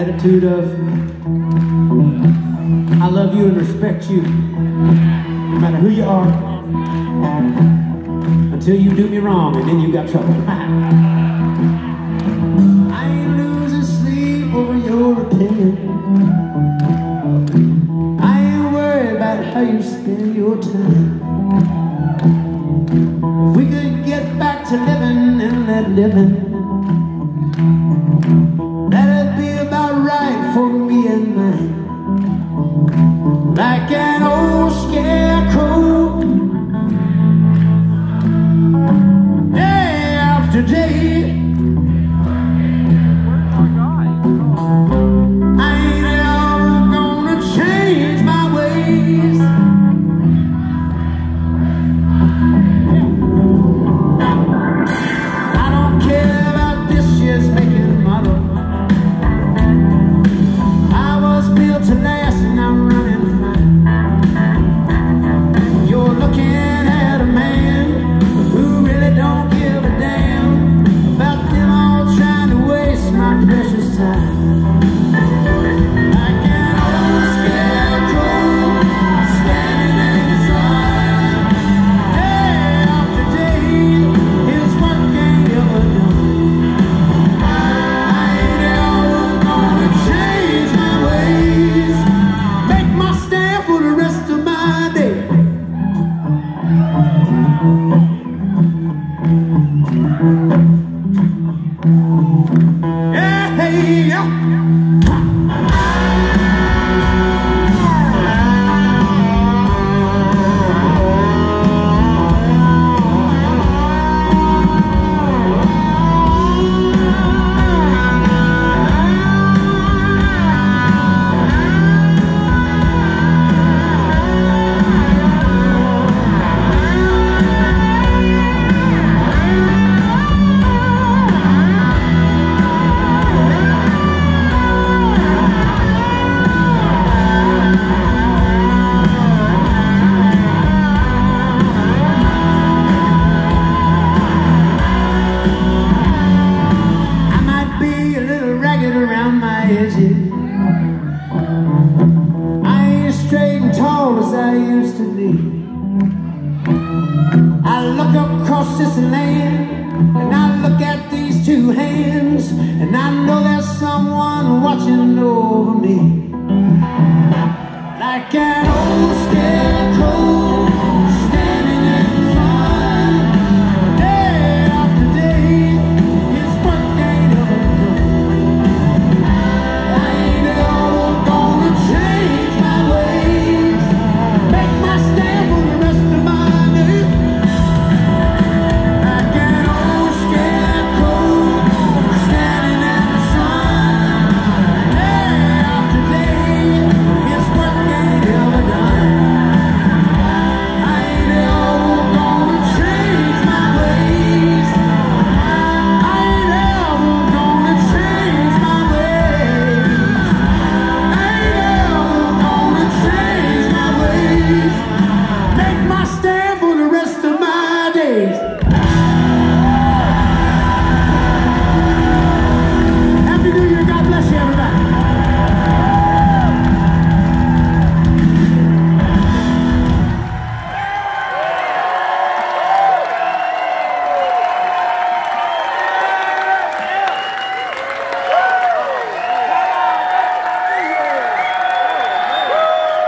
attitude of I love you and respect you, no matter who you are, until you do me wrong and then you got trouble. I ain't losing sleep over your opinion. I ain't worried about how you spend your time. If we could get back to living and let living. For me and mine. Like an Be. I look across this land and I look at these two hands and I know there's someone watching over me. Like an old